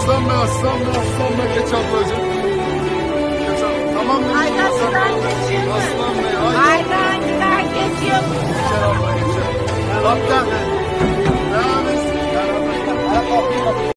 Aslan Bey, Aslan Bey, Aslan Bey. Geç ablacığım. Geç abla. Tamam mı? Aydan sudan geçiyor mu? Aslan Bey, haydi. Aydan sudan geçiyor mu? Geçer abla, geçer. Kaptan.